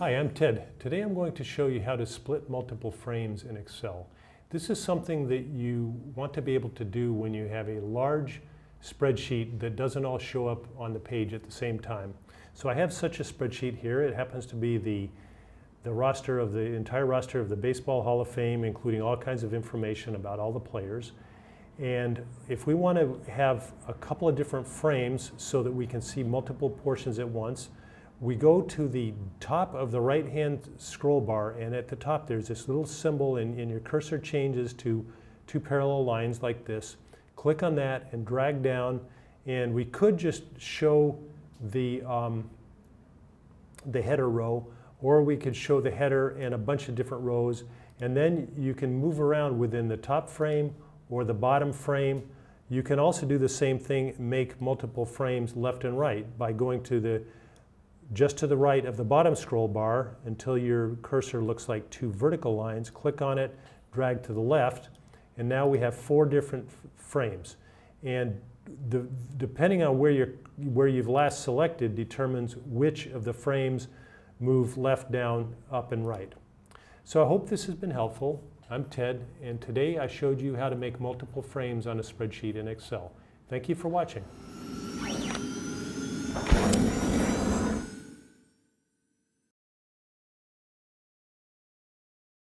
Hi, I'm Ted. Today I'm going to show you how to split multiple frames in Excel. This is something that you want to be able to do when you have a large spreadsheet that doesn't all show up on the page at the same time. So I have such a spreadsheet here. It happens to be the, the roster of the entire roster of the Baseball Hall of Fame, including all kinds of information about all the players. And if we want to have a couple of different frames so that we can see multiple portions at once, we go to the top of the right hand scroll bar and at the top there's this little symbol and, and, your cursor changes to two parallel lines like this. Click on that and drag down and we could just show the, um, the header row or we could show the header and a bunch of different rows and then you can move around within the top frame or the bottom frame. You can also do the same thing, make multiple frames left and right by going to the just to the right of the bottom scroll bar until your cursor looks like two vertical lines. Click on it, drag to the left, and now we have four different frames. And the, depending on where, you're, where you've last selected determines which of the frames move left, down, up, and right. So I hope this has been helpful. I'm Ted, and today I showed you how to make multiple frames on a spreadsheet in Excel. Thank you for watching.